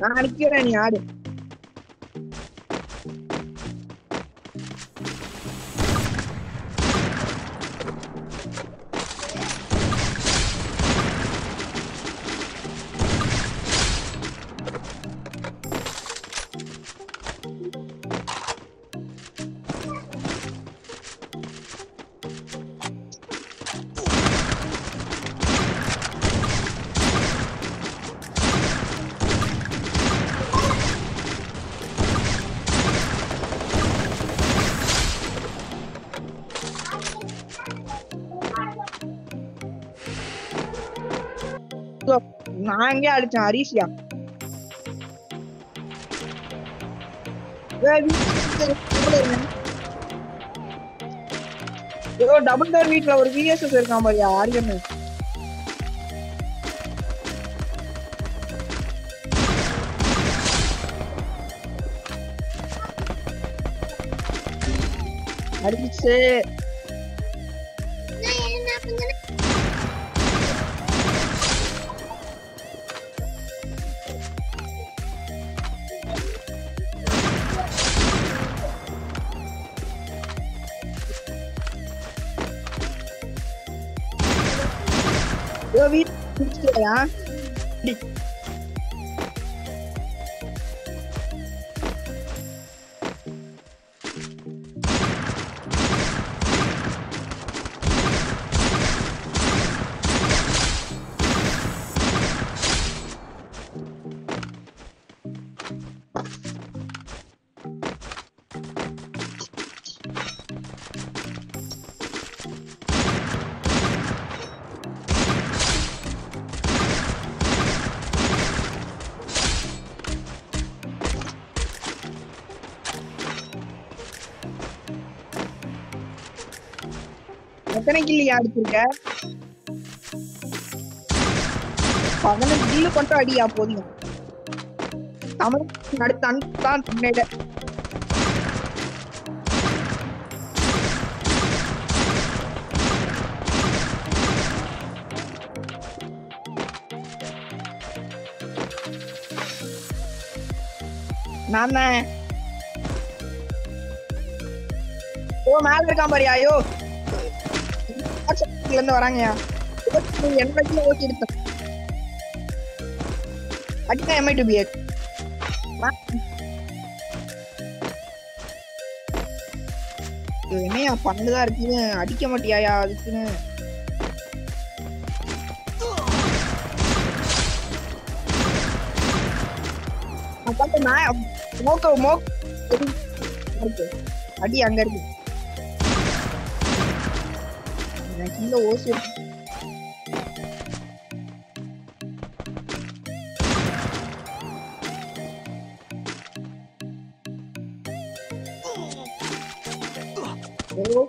കാണിക്കടാ നീ நான் எங்கே அடிச்சேன் ஹரிஷியா. ஏதோ டபுள் டோர் வீட்ல ஒரு விஎஸ்எஸ் இருக்கான் பாரியா ஆரியன் அடிச்சு ஏதோ வீட் எத்தனை கில்லி அடிச்சிருக்க பதினஞ்சு கில்லு மட்டும் அடியா போதும். தமிழ் நடுத்தான் தான் முன்னேட நான் தான். ஓ மேல இருக்கான் பாரியா ஐயோ. வாட்ஸ்அப்ல இருந்து வராங்கயா எண்பதுல ஓட்டி எடுத்தேன் அடிக்க எம்ஐ டு பிஎட் என்னையா பண்ணுதா இருக்குன்னு? அடிக்க மாட்டியாயா அதுக்குன்னு? பார்த்து நான் மோக்க மோக். அடி அங்க இருக்கு. எனக்கு இந்த ஓசி இருக்கு. ஓ